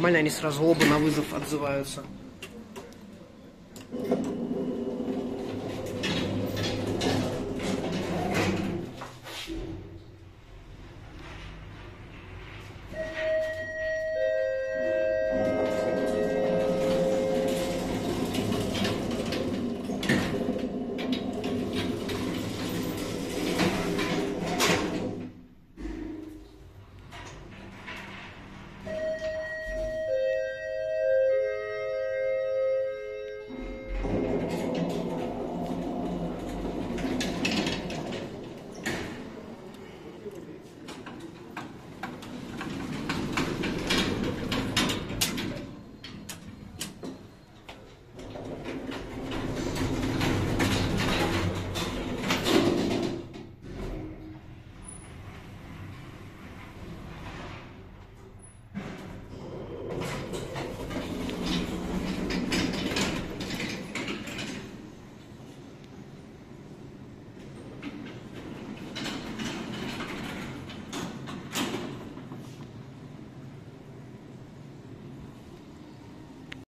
Нормально они сразу оба на вызов отзываются.